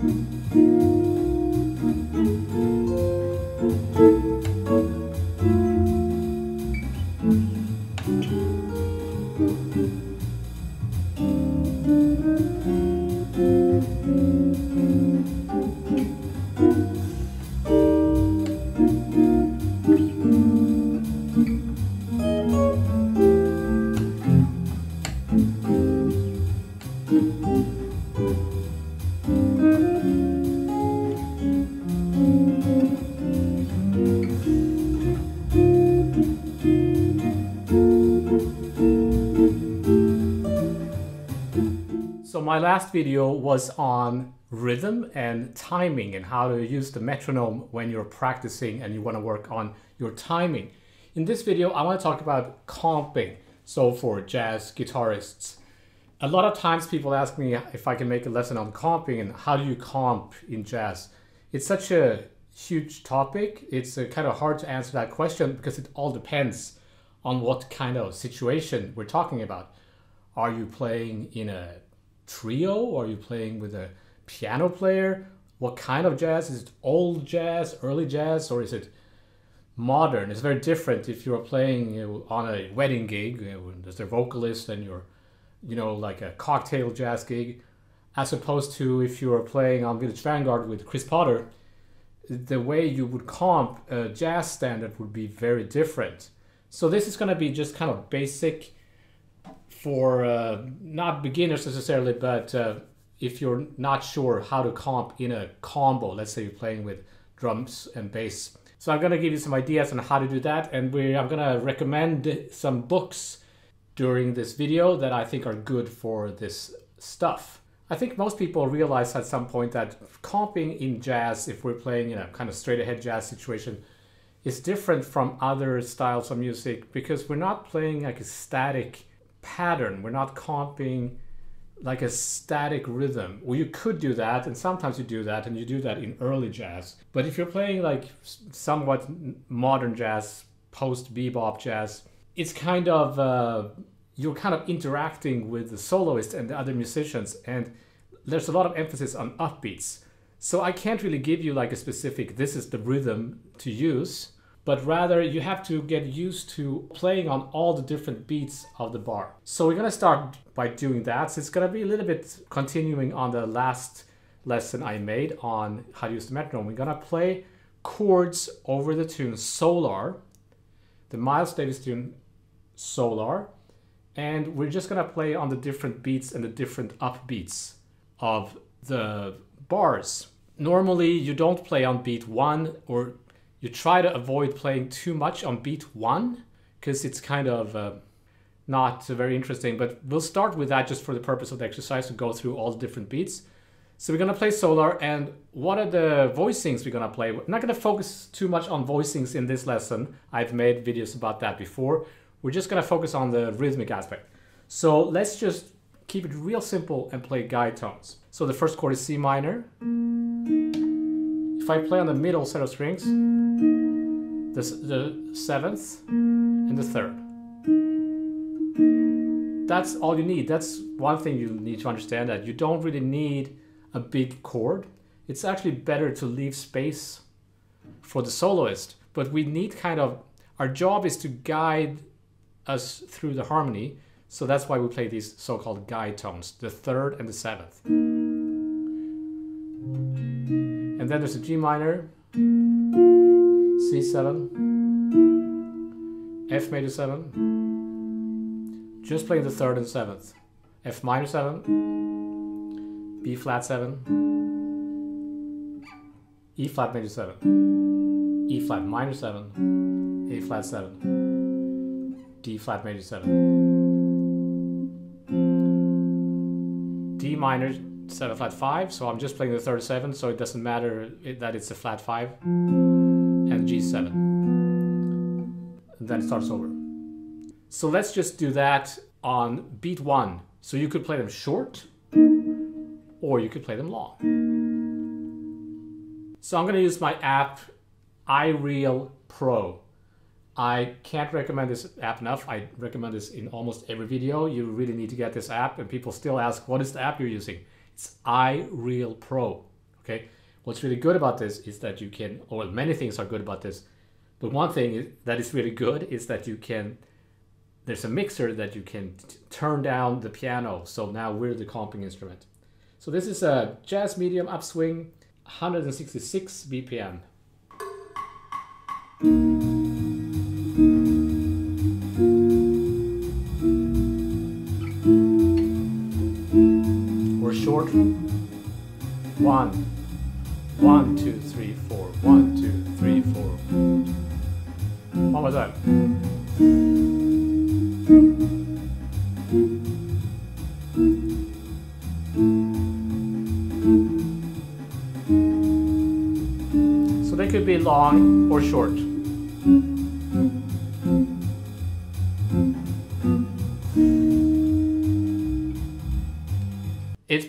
So my last video was on rhythm and timing and how to use the metronome when you're practicing and you want to work on your timing. In this video, I want to talk about comping. So for jazz guitarists, a lot of times people ask me if I can make a lesson on comping and how do you comp in jazz. It's such a huge topic. It's uh, kind of hard to answer that question because it all depends on what kind of situation we're talking about. Are you playing in a trio are you playing with a piano player? What kind of jazz? Is it old jazz, early jazz, or is it modern? It's very different if you're playing on a wedding gig, you there's a vocalist and you're, you know, like a cocktail jazz gig, as opposed to if you're playing on Village Vanguard with Chris Potter, the way you would comp a jazz standard would be very different. So this is going to be just kind of basic for uh, not beginners necessarily, but uh, if you're not sure how to comp in a combo, let's say you're playing with drums and bass. So I'm gonna give you some ideas on how to do that, and we I'm gonna recommend some books during this video that I think are good for this stuff. I think most people realize at some point that comping in jazz, if we're playing in a kind of straight ahead jazz situation, is different from other styles of music because we're not playing like a static pattern. We're not comping like a static rhythm. Well, you could do that, and sometimes you do that, and you do that in early jazz. But if you're playing like somewhat modern jazz, post bebop jazz, it's kind of uh, you're kind of interacting with the soloist and the other musicians, and there's a lot of emphasis on upbeats. So I can't really give you like a specific this is the rhythm to use but rather you have to get used to playing on all the different beats of the bar. So we're gonna start by doing that. So it's gonna be a little bit continuing on the last lesson I made on how to use the metronome. We're gonna play chords over the tune Solar, the Miles Davis tune Solar, and we're just gonna play on the different beats and the different upbeats of the bars. Normally you don't play on beat one or you try to avoid playing too much on beat one because it's kind of uh, not very interesting. But we'll start with that just for the purpose of the exercise to go through all the different beats. So we're gonna play Solar and what are the voicings we're gonna play? We're not gonna focus too much on voicings in this lesson. I've made videos about that before. We're just gonna focus on the rhythmic aspect. So let's just keep it real simple and play guide tones. So the first chord is C minor. If I play on the middle set of strings, mm. the, the seventh and the third. That's all you need. That's one thing you need to understand that you don't really need a big chord. It's actually better to leave space for the soloist, but we need kind of our job is to guide us through the harmony. So that's why we play these so-called guide tones, the third and the seventh. And then there's a G minor, C7, F major 7, just playing the third and seventh, F minor 7, B flat 7, E flat major 7, E flat minor 7, A flat 7, D flat major 7, D minor 7 flat 5, so I'm just playing the third 7, so it doesn't matter that it's a flat 5, and G7. And then it starts over. So let's just do that on beat 1. So you could play them short, or you could play them long. So I'm going to use my app iReal Pro. I can't recommend this app enough. I recommend this in almost every video. You really need to get this app, and people still ask, what is the app you're using? It's iReal Pro. Okay, what's really good about this is that you can, or many things are good about this, but one thing that is really good is that you can. There's a mixer that you can turn down the piano, so now we're the comping instrument. So this is a jazz medium upswing, 166 BPM. One, one, two, three, four. One, two, three, four. What was that? So they could be long or short.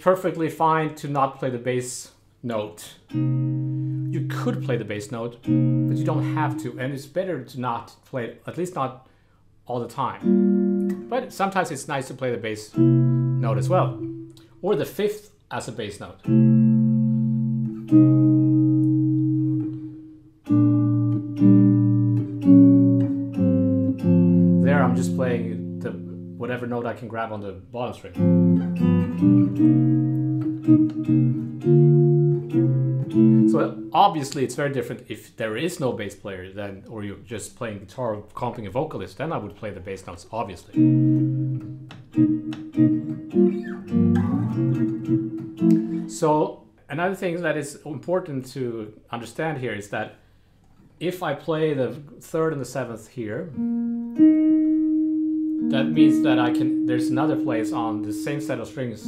Perfectly fine to not play the bass note. You could play the bass note, but you don't have to, and it's better to not play at least not all the time. But sometimes it's nice to play the bass note as well, or the fifth as a bass note. Note I can grab on the bottom string. So obviously it's very different if there is no bass player then or you're just playing guitar or comping a vocalist, then I would play the bass notes, obviously. So another thing that is important to understand here is that if I play the third and the seventh here, that means that I can there's another place on the same set of strings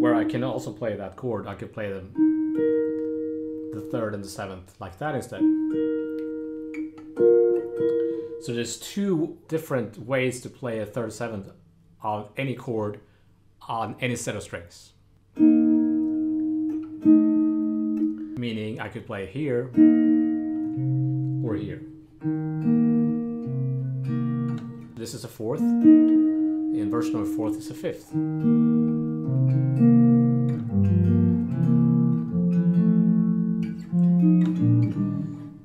where I can also play that chord. I could play them the third and the seventh like that instead. So there's two different ways to play a third seventh on any chord on any set of strings. Meaning I could play here or here. This is a fourth. The inversion of a fourth is a fifth.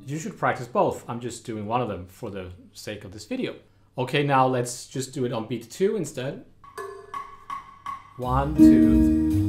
You should practice both. I'm just doing one of them for the sake of this video. Okay, now let's just do it on beat two instead. One, two,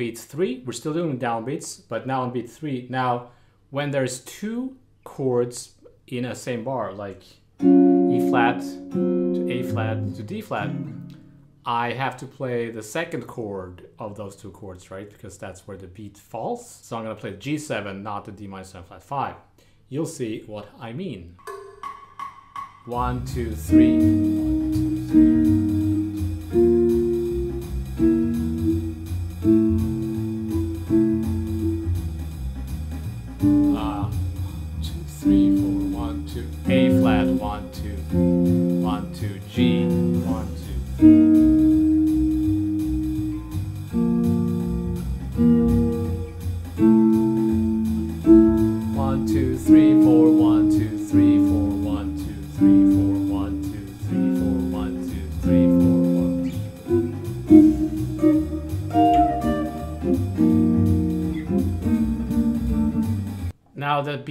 beat three. We're still doing downbeats, but now on beat three. Now, when there's two chords in a same bar, like E flat to A flat to D flat, I have to play the second chord of those two chords, right? Because that's where the beat falls. So I'm gonna play the G7, not the D minor 7 flat 5. You'll see what I mean. One, two, three.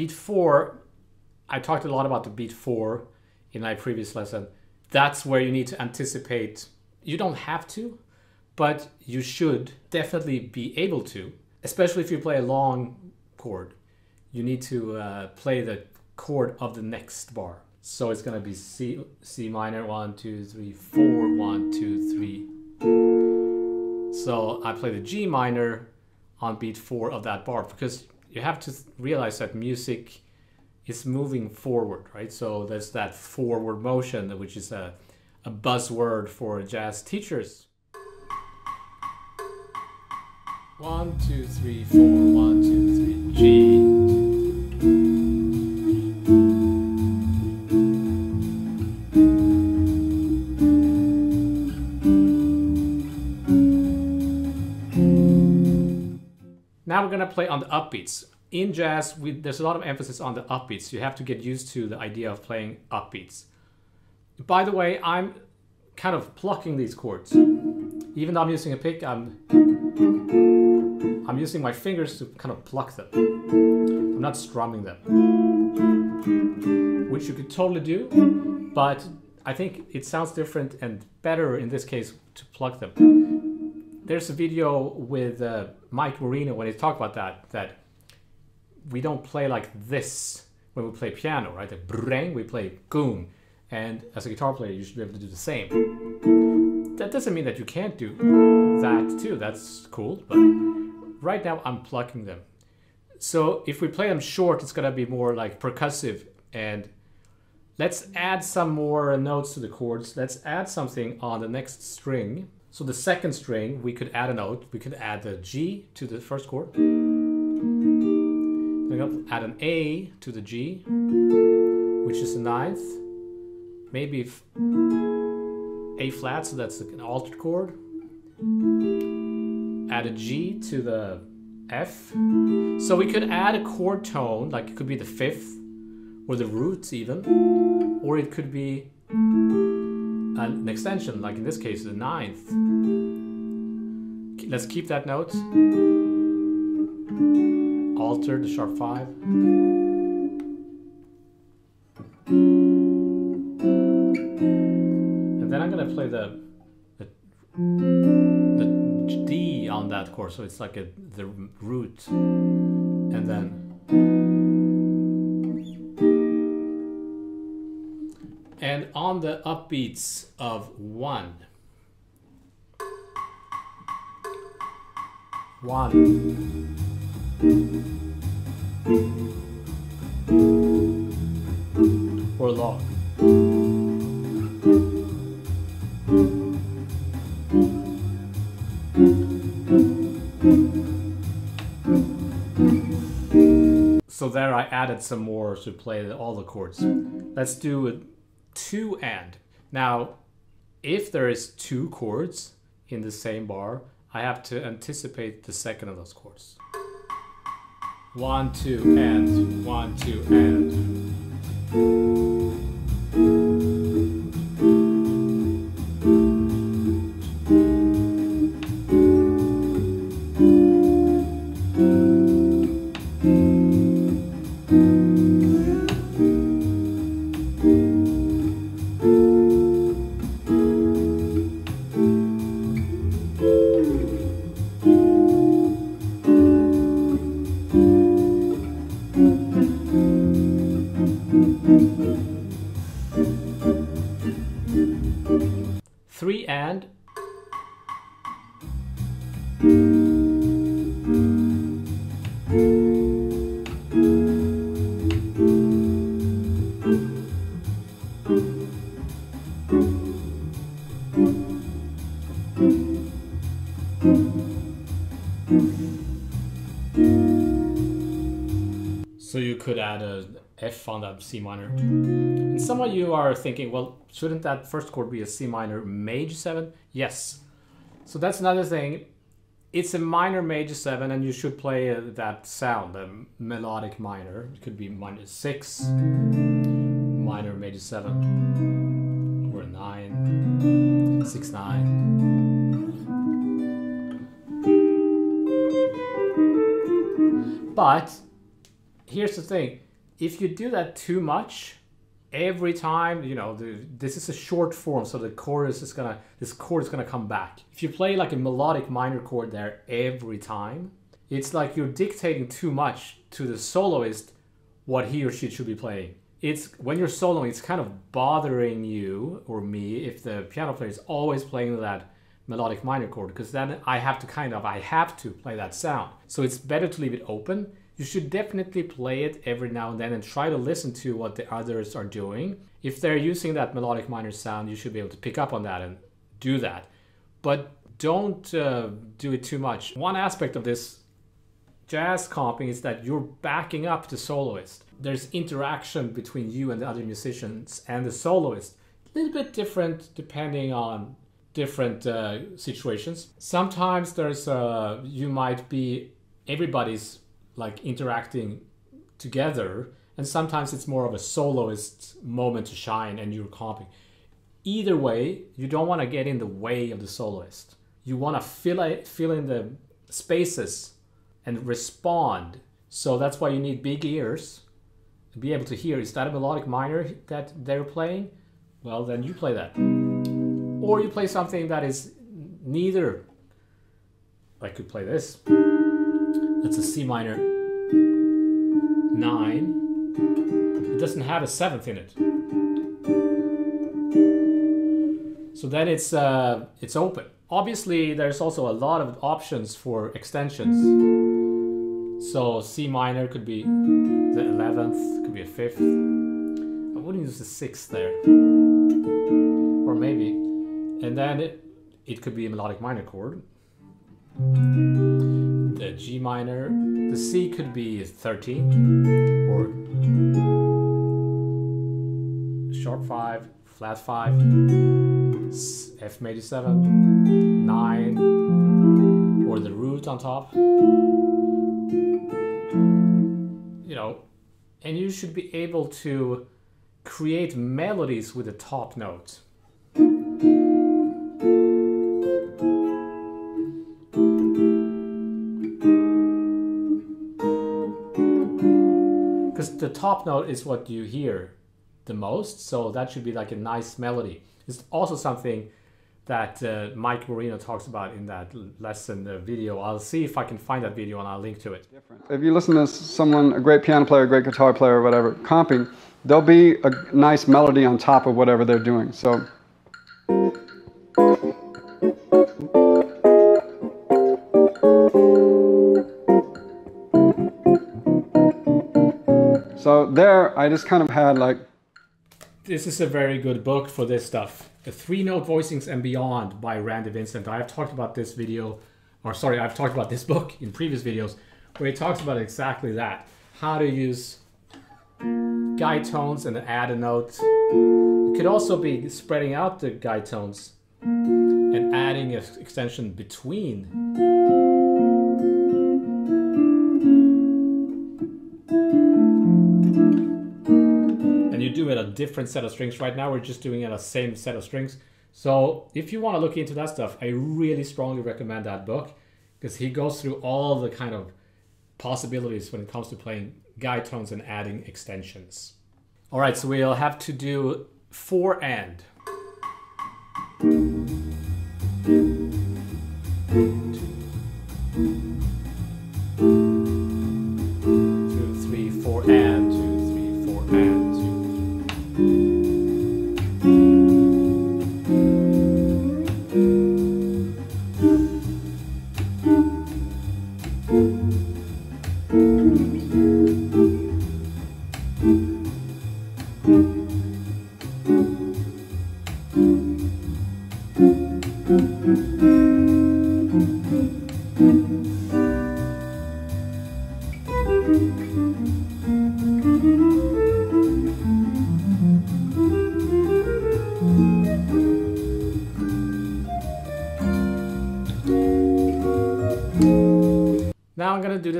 Beat four, I talked a lot about the beat four in my previous lesson. That's where you need to anticipate. You don't have to, but you should definitely be able to, especially if you play a long chord. You need to uh, play the chord of the next bar. So it's gonna be C, C minor, one, two, three, four, one, two, three. So I play the G minor on beat four of that bar because you have to realize that music is moving forward, right? So there's that forward motion, which is a, a buzzword for jazz teachers. One, two, three, four, one, two, three, G. We're gonna play on the upbeats. In jazz, we, there's a lot of emphasis on the upbeats. You have to get used to the idea of playing upbeats. By the way, I'm kind of plucking these chords. Even though I'm using a pick, I'm I'm using my fingers to kind of pluck them. I'm not strumming them. Which you could totally do, but I think it sounds different and better in this case to pluck them. There's a video with uh, Mike Moreno when he talked about that, that we don't play like this when we play piano, right? The breng, we play goon. And as a guitar player, you should be able to do the same. That doesn't mean that you can't do that too. That's cool. But right now, I'm plucking them. So if we play them short, it's gonna be more like percussive. And let's add some more notes to the chords. Let's add something on the next string. So the second string, we could add a note. We could add the G to the first chord. Then we'll add an A to the G, which is the ninth. Maybe A flat, so that's an altered chord. Add a G to the F. So we could add a chord tone, like it could be the fifth, or the roots even, or it could be an extension, like in this case, the ninth. Let's keep that note. Alter the sharp five. And then I'm gonna play the, the, the D on that chord, so it's like a, the root. And then and on the upbeats of one. One. Or log. So there I added some more to play all the chords. Let's do it two and. Now, if there is two chords in the same bar, I have to anticipate the second of those chords. One, two, and, one, two, and. C minor. And some of you are thinking, well, shouldn't that first chord be a C minor major 7? Yes. So that's another thing. It's a minor major 7 and you should play uh, that sound, the melodic minor. It could be minor 6, minor major 7, or a 9, 6, 9. But here's the thing if you do that too much every time you know the, this is a short form so the chorus is gonna this chord is gonna come back. If you play like a melodic minor chord there every time it's like you're dictating too much to the soloist what he or she should be playing. It's when you're soloing it's kind of bothering you or me if the piano player is always playing that melodic minor chord because then i have to kind of i have to play that sound. So it's better to leave it open you should definitely play it every now and then and try to listen to what the others are doing If they're using that melodic minor sound, you should be able to pick up on that and do that. But don't uh, do it too much. One aspect of this jazz comping is that you're backing up the soloist. There's interaction between you and the other musicians and the soloist. A little bit different depending on different uh, situations. Sometimes there's uh, you might be everybody's like interacting together, and sometimes it's more of a soloist moment to shine, and you're comping. Either way, you don't want to get in the way of the soloist. You want to fill it, fill in the spaces and respond. So that's why you need big ears to be able to hear. Is that a melodic minor that they're playing? Well, then you play that. Or you play something that is neither. I could play this. That's a C minor 9. It doesn't have a seventh in it. So then it's uh, it's open. Obviously, there's also a lot of options for extensions. So C minor could be the 11th, could be a 5th. I wouldn't use the 6th there. Or maybe. And then it, it could be a melodic minor chord. The G minor. The C could be 13 or sharp 5, flat 5, F major 7, 9, or the root on top. You know, and you should be able to create melodies with the top note. Because the top note is what you hear the most, so that should be like a nice melody. It's also something that uh, Mike Moreno talks about in that lesson uh, video. I'll see if I can find that video and I'll link to it. If you listen to someone, a great piano player, a great guitar player, or whatever, comping, there'll be a nice melody on top of whatever they're doing. So. So there, I just kind of had like. This is a very good book for this stuff the three note voicings and beyond by Randy Vincent. I have talked about this video, or sorry, I've talked about this book in previous videos where he talks about exactly that. How to use guide tones and add a note. You could also be spreading out the guide tones and adding an extension between a different set of strings. Right now we're just doing a same set of strings. So if you want to look into that stuff, I really strongly recommend that book because he goes through all the kind of possibilities when it comes to playing guide tones and adding extensions. All right, so we'll have to do four and.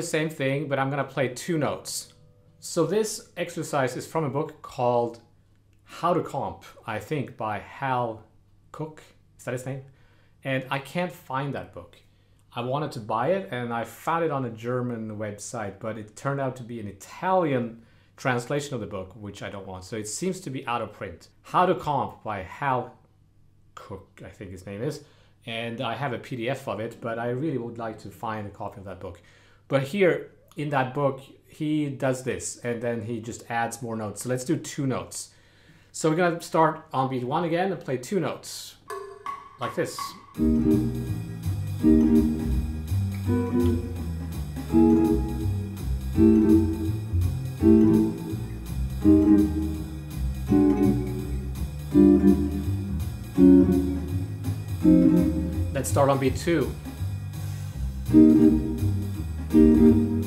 Same thing, but I'm to play two notes. So this exercise is from a book called How to Comp, I think, by Hal Crook. Is that his name? And I can't find that book. I wanted to buy it and I found it on a German website, but it turned out to be an Italian translation of the book, which I don't want. So it seems to be out of print. How to Comp by Hal Crook, I think his name is and I have a PDF of it, but I really would like to find a copy of that book. But here in that book, he does this and then he just adds more notes. So let's do two notes. So we're gonna start on beat one again and play two notes, like this. Let's start on beat two. Three.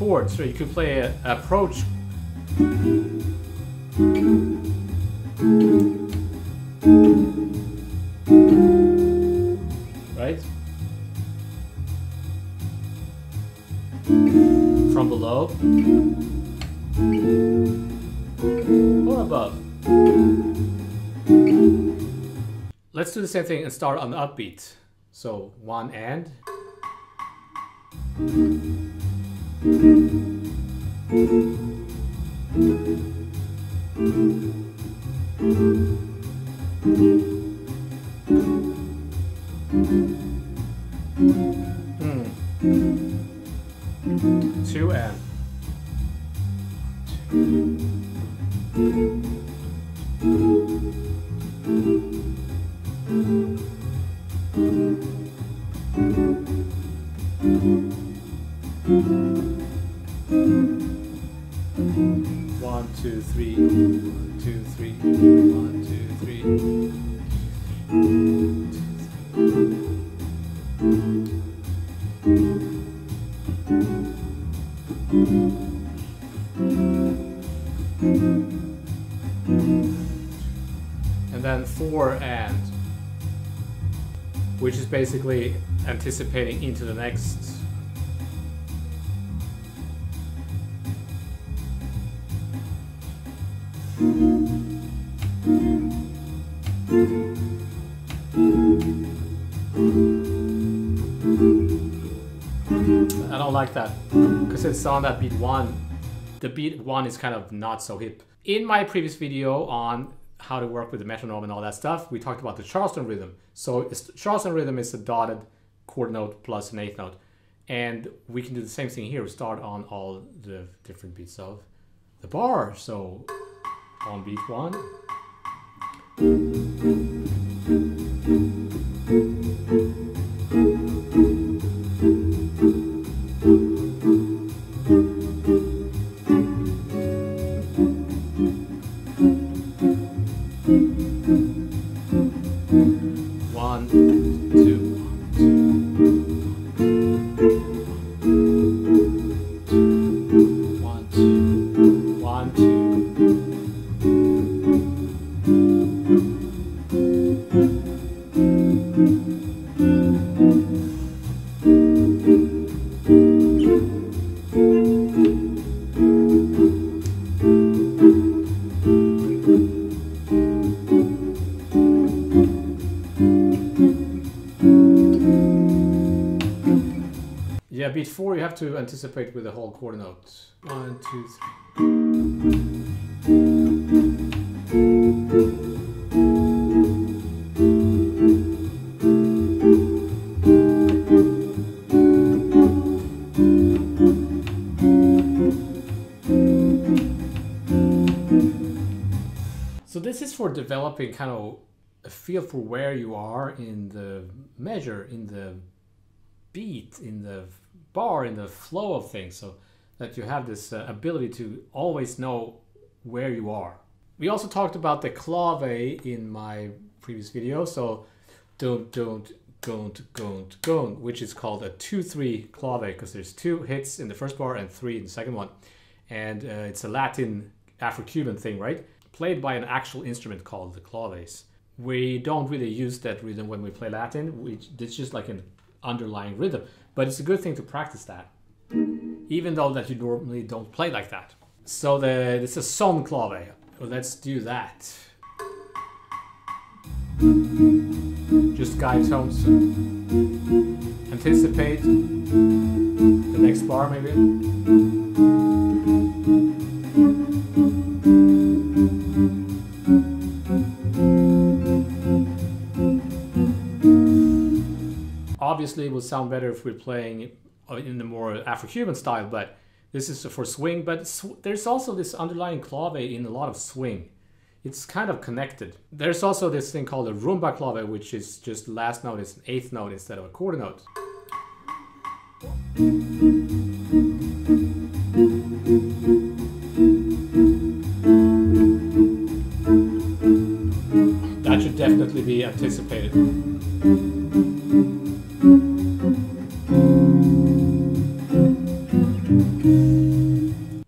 Chords, so you could play an approach right? From below or above. Let's do the same thing and start on the upbeat. So one and. Hmm. Two and. Basically anticipating into the next. I don't like that because it's on that beat one. The beat one is kind of not so hip. In my previous video on how to work with the metronome and all that stuff, we talked about the Charleston rhythm. So Charleston rhythm is a dotted quarter note plus an eighth note. And we can do the same thing here. We start on all the different beats of the bar. So on beat. One, Yeah, beat four you have to anticipate with the whole quarter note. One, two, three. So this is for developing kind of a feel for where you are in the measure, in the beat, in the bar, in the flow of things, so that you have this uh, ability to always know where you are. We also talked about the clave in my previous video, so don't, don't, don't, don't, don't, which is called a 2-3 clave because there's two hits in the first bar and three in the second one. And uh, it's a Latin Afro-Cuban thing, right? Played by an actual instrument called the claves. We don't really use that rhythm when we play Latin. We, it's just like an underlying rhythm. But it's a good thing to practice that, even though that you normally don't play like that. So the this is a son clave. Let's do that. Just guide tones. Anticipate the next bar maybe. Obviously, it would sound better if we're playing uh, in the more Afro-Cuban style, but this is for swing. But sw there's also this underlying clave in a lot of swing. It's kind of connected. There's also this thing called a rumba clave, which is just last note is an eighth note instead of a quarter note. That should definitely be anticipated.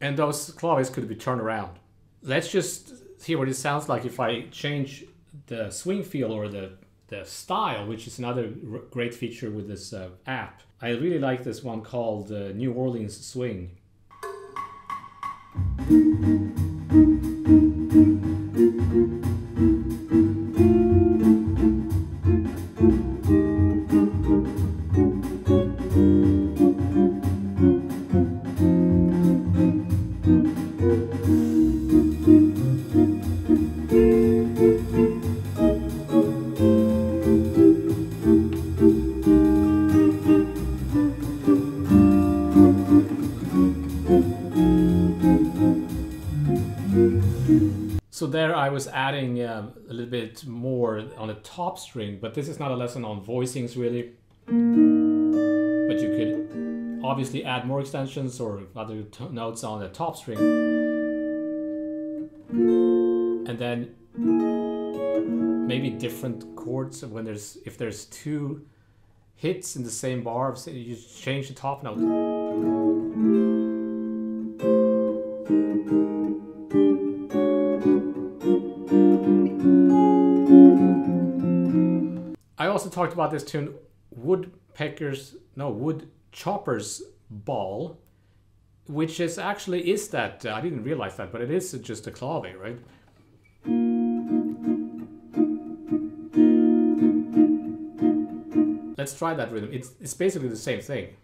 And those claves could be turned around. Let's just hear what it sounds like if I change the swing feel or the, the style, which is another great feature with this uh, app. I really like this one called uh, New Orleans Swing. So there I was adding um, a little bit more on the top string, but this is not a lesson on voicings really. But you could obviously add more extensions or other notes on the top string. And then maybe different chords when there's if there's two hits in the same bar, you change the top note. Talked about this tune, woodpeckers, no, wood choppers ball, which is actually is that, uh, I didn't realize that, but it is just a clave, right? Let's try that rhythm. It's, it's basically the same thing.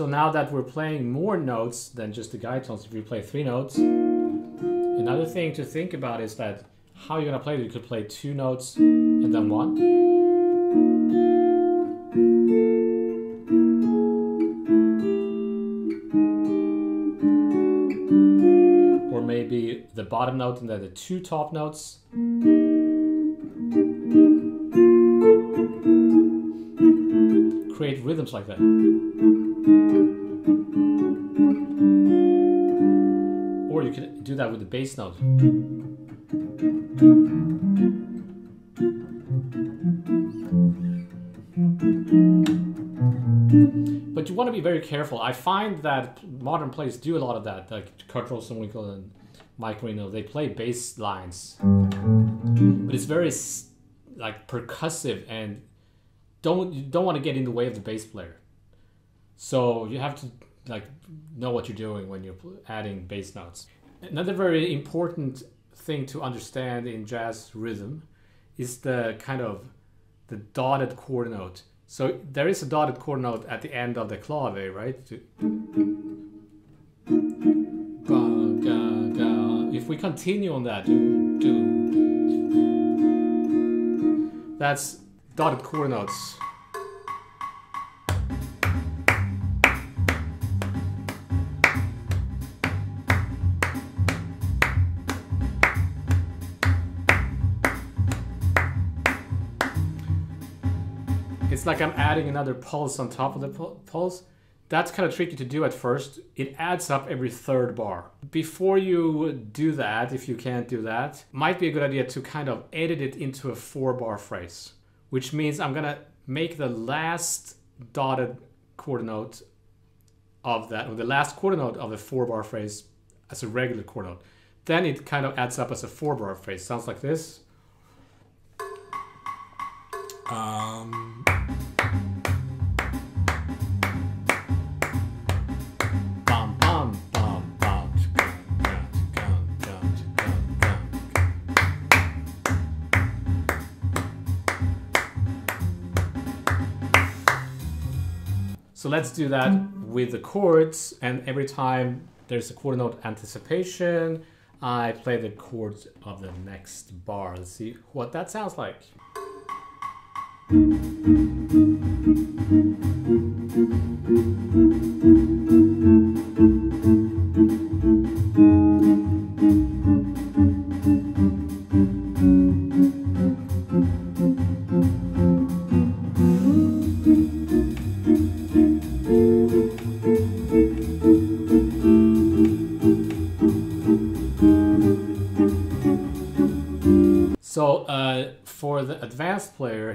So now that we're playing more notes than just the guide tones, if you play three notes, another thing to think about is that how you're gonna play it. You could play two notes and then one. Or maybe the bottom note and then the two top notes. Create rhythms like that. The bass note. But you want to be very careful. I find that modern players do a lot of that, like Kurt Rosenwinkel and Mike Moreno. They play bass lines, but it's very like percussive and don't you don't want to get in the way of the bass player. So you have to like know what you're doing when you're adding bass notes. Another very important thing to understand in jazz rhythm is the kind of the dotted quarter note. So there is a dotted quarter note at the end of the clave, right? If we continue on that, that's dotted quarter notes. It's like I'm adding another pulse on top of the pulse. That's kind of tricky to do at first. It adds up every third bar. Before you do that, if you can't do that, might be a good idea to kind of edit it into a four bar phrase, which means I'm gonna make the last dotted quarter note of that, or the last quarter note of the four bar phrase as a regular quarter note. Then it kind of adds up as a four bar phrase. Sounds like this. Um, let's do that with the chords and every time there's a quarter note anticipation, I play the chords of the next bar. Let's see what that sounds like.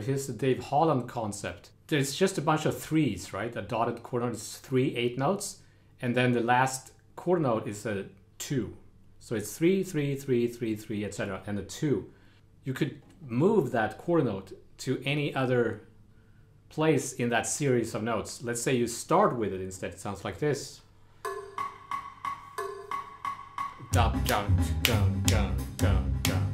Here's the Dave Holland concept. There's just a bunch of threes, right? A dotted quarter note is three eight notes, and then the last quarter note is a two. So it's three, three, three, three, three, etc., and a two. You could move that quarter note to any other place in that series of notes. Let's say you start with it instead. It sounds like this. Dop, jump, gun, gun, gun.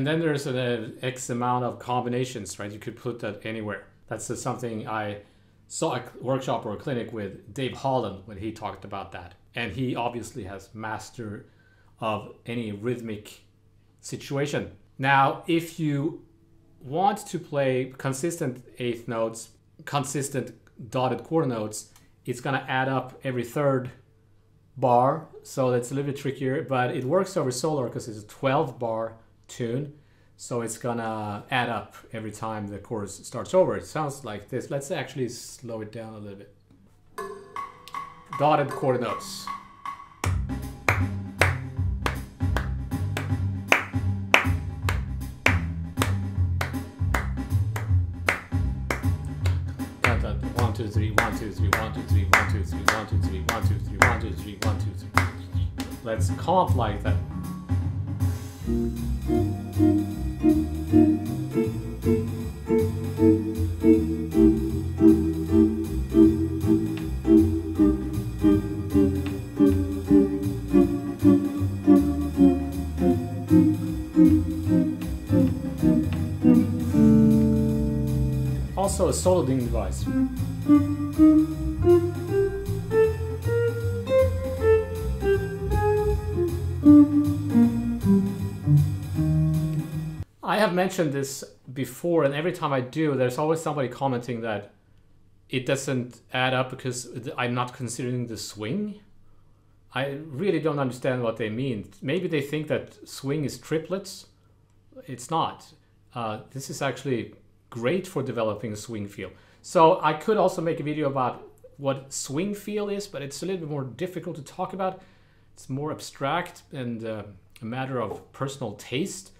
And then there's an uh, X amount of combinations, right? You could put that anywhere. That's just something I saw a workshop or a clinic with Dave Holland when he talked about that. And he obviously has master of any rhythmic situation. Now, if you want to play consistent eighth notes, consistent dotted quarter notes, it's gonna add up every third bar. So that's a little bit trickier, but it works over Solar because it's a 12 bar tune. So it's gonna add up every time the chorus starts over. It sounds like this. Let's actually slow it down a little bit. Dotted quarter notes. One, two, three, one, two, three, one, two, three, one, two, three, one, two, three, one, two, three, one, two, three, one, two, three. Let's comp like that. Also a solo ding device. I have mentioned this before, and every time I do, there's always somebody commenting that it doesn't add up because I'm not considering the swing. I really don't understand what they mean. Maybe they think that swing is triplets. It's not. Uh, this is actually great for developing a swing feel. So I could also make a video about what swing feel is, but it's a little bit more difficult to talk about. It's more abstract and uh, a matter of personal taste,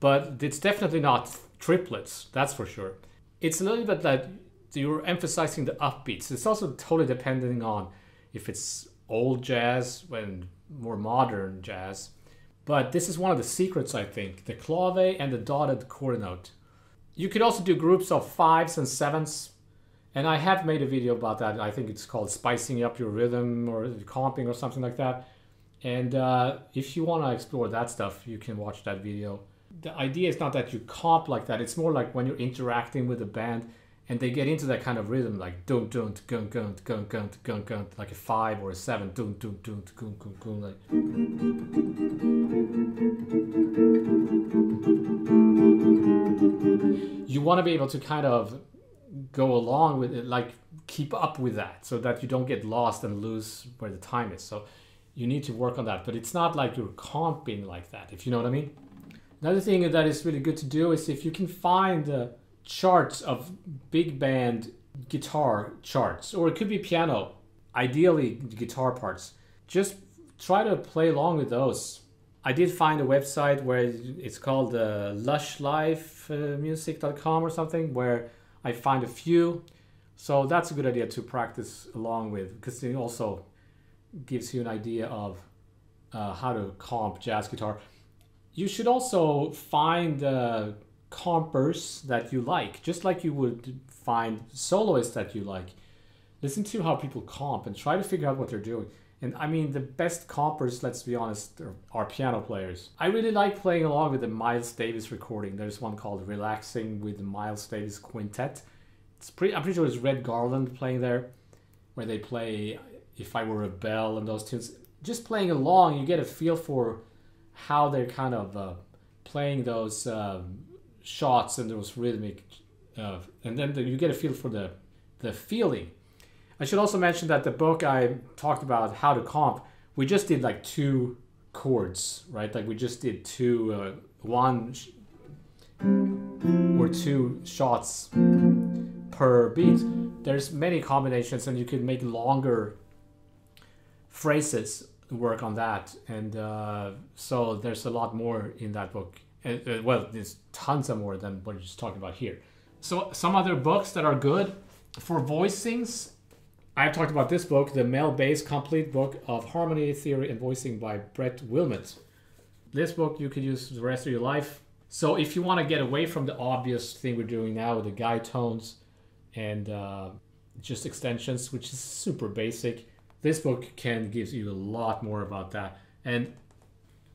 but it's definitely not triplets, that's for sure. It's a little bit that you're emphasizing the upbeats. It's also totally depending on if it's old jazz and more modern jazz. But this is one of the secrets, I think, the clave and the dotted quarter note. You could also do groups of fives and sevens. And I have made a video about that. I think it's called Spicing Up Your Rhythm or Comping or something like that. And uh, if you want to explore that stuff, you can watch that video. The idea is not that you comp like that. It's more like when you're interacting with the band and they get into that kind of rhythm, like dun dun gun gun gun gun gun gun, like a five or a seven, dun dun dun gun gun gun, like. You want to be able to kind of go along with it, like keep up with that, so that you don't get lost and lose where the time is. So you need to work on that, but it's not like you're comping like that, if you know what I mean. Another thing that is really good to do is if you can find the charts of big band guitar charts, or it could be piano, ideally guitar parts. Just try to play along with those. I did find a website where it's called uh, lushlifemusic.com or something, where I find a few. So that's a good idea to practice along with because it also gives you an idea of uh, how to comp jazz guitar. You should also find uh, compers that you like, just like you would find soloists that you like. Listen to how people comp and try to figure out what they're doing. And I mean, the best compers, let's be honest, are, are, piano players. I really like playing along with the Miles Davis recording. There's one called Relaxing with the Miles Davis Quintet. It's pretty, I'm pretty sure it's Red Garland playing there, where they play If I Were a Bell and those tunes. Just playing along, you get a feel for how they're kind of uh, playing those um, shots and those rhythmic, uh, and then the, you get a feel for the the feeling. I should also mention that the book I talked about how to comp, we just did like two chords, right? Like we just did two, uh, one or two shots per beat. There's many combinations, and you could make longer phrases work on that. And uh, so there's a lot more in that book uh, well, there's tons of more than what you're just talking about here. So some other books that are good for voicings. I've talked about this book, the Mel Bay's Complete Book of Harmony Theory and Voicing by Bret Willmott. This book you could use the rest of your life. So if you want to get away from the obvious thing we're doing now with the guide tones and uh, just extensions, which is super basic, this book can give you a lot more about that. And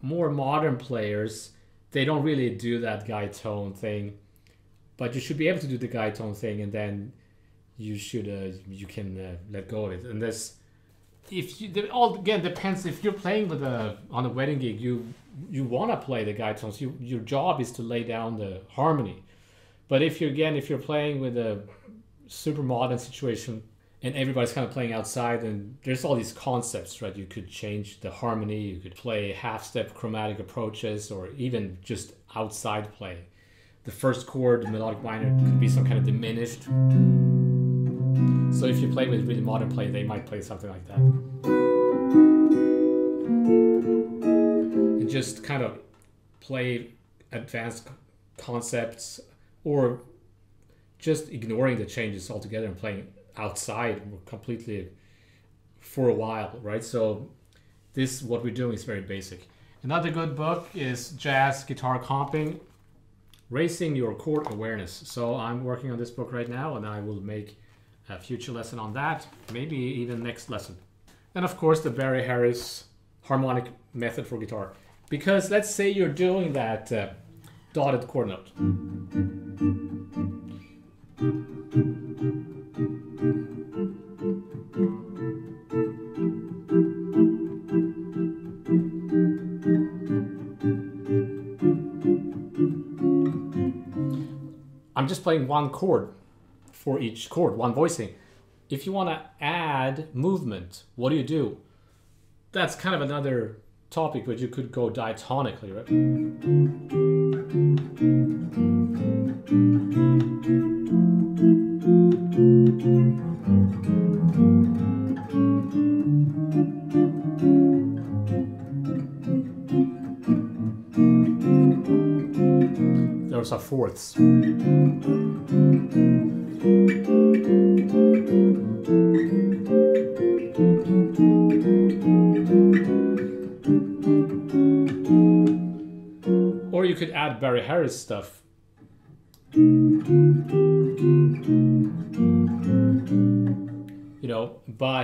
more modern players they don't really do that guide tone thing, but you should be able to do the guide tone thing, and then you should uh, you can uh, let go of it. And this, if you it all again depends if you're playing with a on a wedding gig, you you want to play the guide tones. You your job is to lay down the harmony. But if you again if you're playing with a super modern situation and everybody's kind of playing outside and there's all these concepts right? You could change the harmony you could play half step chromatic approaches or even just outside play. The first chord the melodic minor could be some kind of diminished. So if you play with really modern play they might play something like that. And just kind of play advanced concepts or just ignoring the changes altogether and playing outside completely for a while, right? So this what we're doing is very basic. Another good book is Jazz Guitar Comping, Raising Your Chord Awareness. So I'm working on this book right now, and I will make a future lesson on that, maybe even next lesson. And of course, the Barry Harris harmonic method for guitar. Because let's say you're doing that uh, dotted quarter note. I'm just playing one chord for each chord, one voicing. If you want to add movement, what do you do? That's kind of another topic, but you could go diatonically, right? Those are fourths. Or you could add Barry Harris stuff.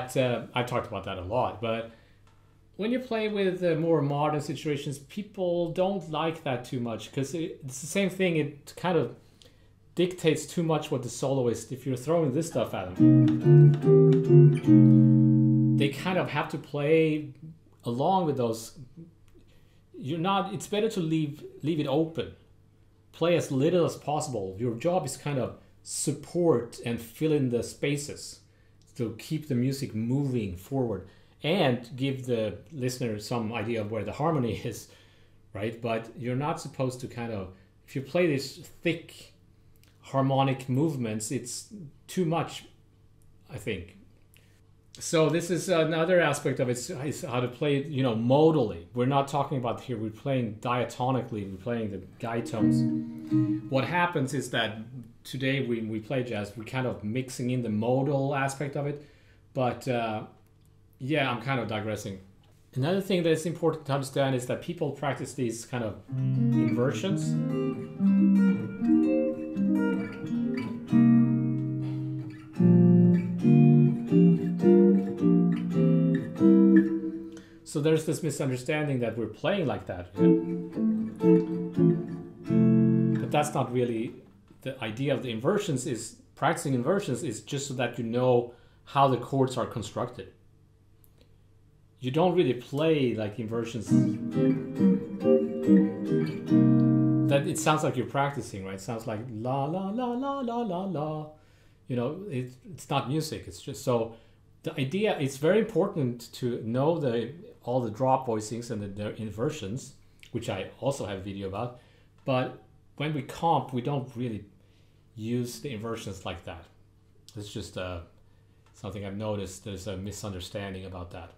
But uh, I've talked about that a lot. But when you play with uh, more modern situations, people don't like that too much because it, it's the same thing. It kind of dictates too much what the soloist. If you're throwing this stuff at them, they kind of have to play along with those. You're not. It's better to leave leave it open. Play as little as possible. Your job is kind of support and fill in the spaces to keep the music moving forward and give the listener some idea of where the harmony is, right? But you're not supposed to kind of, if you play these thick harmonic movements, it's too much, I think. So this is another aspect of it is how to play it, you know, modally. We're not talking about here, we're playing diatonically, we're playing the guide tones. What happens is that today we, we play jazz, we're kind of mixing in the modal aspect of it, but uh, yeah, I'm kind of digressing. Another thing that's important to understand is that people practice these kind of inversions. So there's this misunderstanding that we're playing like that. But that's not really the idea of the inversions is practicing inversions is just so that you know how the chords are constructed. You don't really play like inversions that it sounds like you're practicing right? It sounds like la la la la la la la. You know it, it's not music it's just so the idea it's very important to know the all the drop voicings and the, the inversions which i also have a video about but when we comp we don't really use the inversions like that it's just uh, something i've noticed there's a misunderstanding about that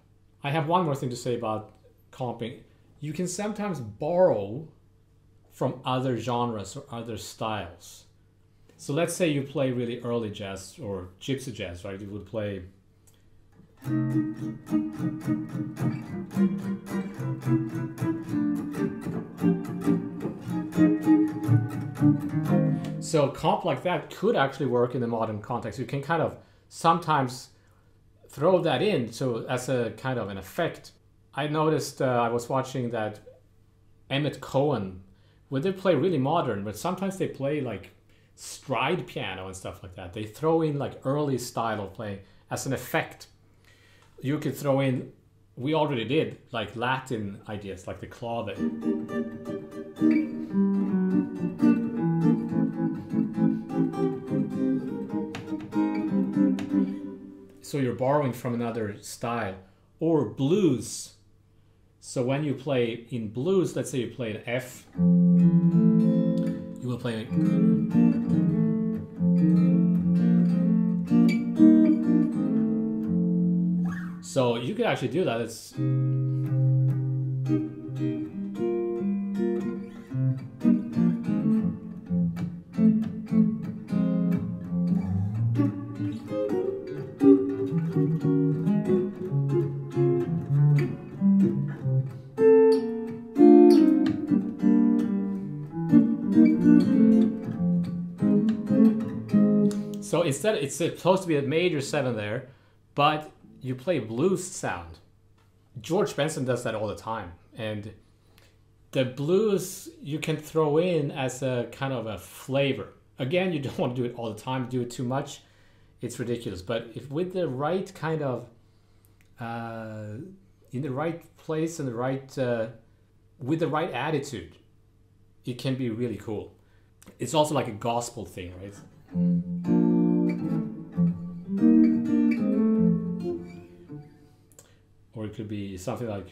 I have one more thing to say about comping. You can sometimes borrow from other genres or other styles. So let's say you play really early jazz or gypsy jazz, right? You would play. So comp like that could actually work in the modern context. You can kind of sometimes throw that in so as a kind of an effect. I noticed uh, I was watching that Emmet Cohen, when they play really modern, but sometimes they play like stride piano and stuff like that. They throw in like early style of playing as an effect. You could throw in, we already did, like Latin ideas, like the clave. so you're borrowing from another style or blues so when you play in blues let's say you play an f you will play so you could actually do that. It's So instead, it's supposed to be a major seven there, but you play blues sound. George Benson does that all the time, and the blues you can throw in as a kind of a flavor. Again, you don't want to do it all the time. Do it too much, it's ridiculous. But if with the right kind of uh, in the right place and the right uh, with the right attitude, it can be really cool. It's also like a gospel thing, right? Could be something like.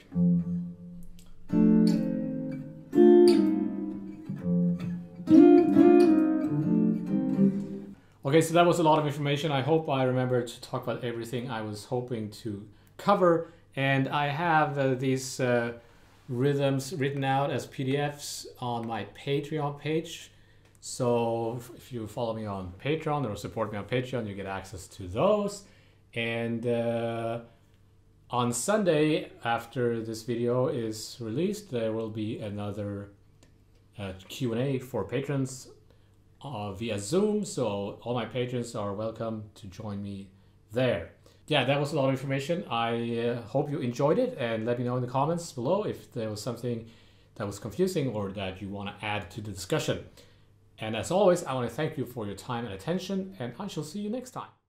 Okay, so that was a lot of information. I hope I remembered to talk about everything I was hoping to cover. And I have uh, these uh, rhythms written out as PDFs on my Patreon page. So if you follow me on Patreon or support me on Patreon, you get access to those. And uh, on Sunday, after this video is released, there will be another uh, Q&A for patrons uh, via Zoom. So all my patrons are welcome to join me there. Yeah, that was a lot of information. I uh, hope you enjoyed it and let me know in the comments below if there was something that was confusing or that you want to add to the discussion. And as always, I want to thank you for your time and attention, and I shall see you next time.